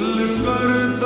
Lembar. Lembar.